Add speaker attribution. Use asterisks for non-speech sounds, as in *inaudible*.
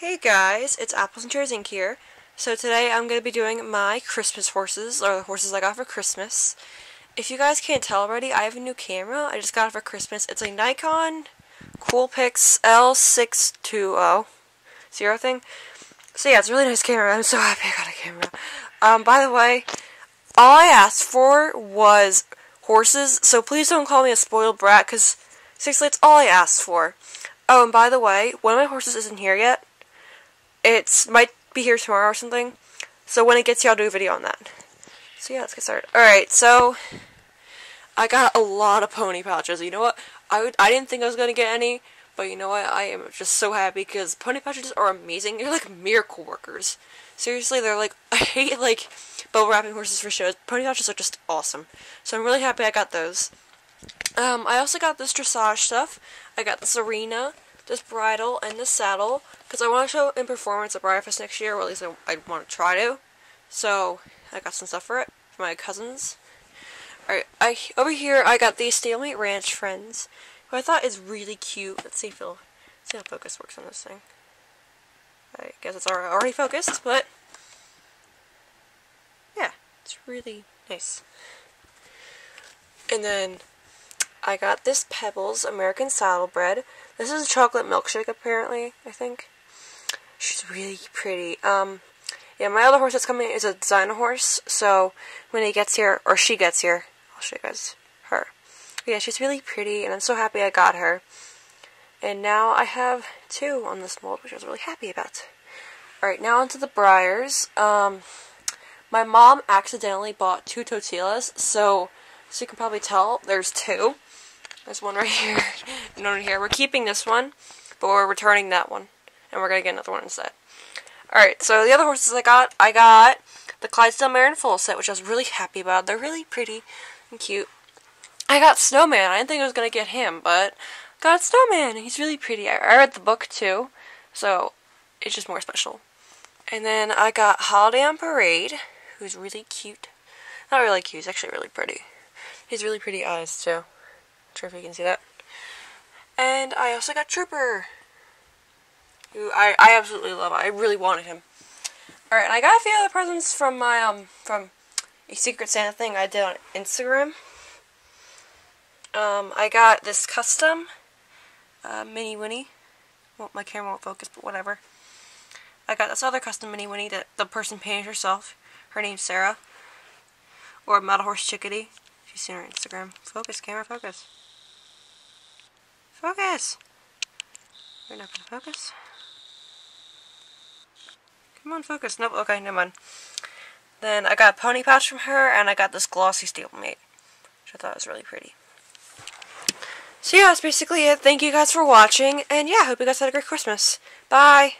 Speaker 1: Hey guys, it's Apples and Cherries Inc. here. So today I'm going to be doing my Christmas horses, or the horses I got for Christmas. If you guys can't tell already, I have a new camera. I just got it for Christmas. It's a Nikon Coolpix L620 zero thing. So yeah, it's a really nice camera. I'm so happy I got a camera. Um, by the way, all I asked for was horses, so please don't call me a spoiled brat, because seriously, it's all I asked for. Oh, and by the way, one of my horses isn't here yet. It's might be here tomorrow or something. So when it gets here, I'll do a video on that. So yeah, let's get started. Alright, so I got a lot of pony pouches. You know what? I would I didn't think I was gonna get any, but you know what? I am just so happy because pony pouches are amazing. They're like miracle workers. Seriously, they're like *laughs* I hate like bubble wrapping horses for shows. Pony pouches are just awesome. So I'm really happy I got those. Um, I also got this dressage stuff. I got this arena this bridle and this saddle because I want to show in performance at BreyerFest next year, or at least I, I want to try to. So I got some stuff for it for my cousins. Alright, I over here I got these Stablemate Ranch friends, who I thought is really cute. Let's see if it'll see how focus works on this thing. I guess it's already focused, but yeah, it's really nice. And then I got this Pebbles American Saddlebred. This is a chocolate milkshake, apparently, I think. She's really pretty. Um, yeah, my other horse that's coming is a designer horse, so when he gets here, or she gets here, I'll show you guys her. But yeah, she's really pretty, and I'm so happy I got her. And now I have two on this mold, which I was really happy about. Alright, now onto the Breyers. Um, my mom accidentally bought two Totilas, so, so you can probably tell, there's two. There's one right here, *laughs* and one here. We're keeping this one, but we're returning that one, and we're gonna get another one instead. Alright, so the other horses I got, I got the Clydesdale Mare full set, which I was really happy about. They're really pretty and cute. I got Snowman. I didn't think I was gonna get him, but got Snowman. He's really pretty. I, I read the book too, so it's just more special. And then I got Holiday on Parade, who's really cute. Not really cute, he's actually really pretty. He's really pretty eyes too. Sure if you can see that. And I also got Trooper. Who I, I absolutely love. I really wanted him. Alright, and I got a few other presents from my um from a Secret Santa thing I did on Instagram. Um, I got this custom uh, Mini Whinnie. Well, my camera won't focus, but whatever. I got this other custom Mini Whinnie that the person painted herself. Her name's Sarah. Or Metal Horse Chickadee. If you've seen her Instagram. Focus, camera, focus. Focus! You're not gonna focus? Come on, focus. Nope, okay, never mind. Then I got a pony pouch from her, and I got this glossy stablemate, which I thought was really pretty. So yeah, that's basically it. Thank you guys for watching, and yeah, hope you guys had a great Christmas. Bye!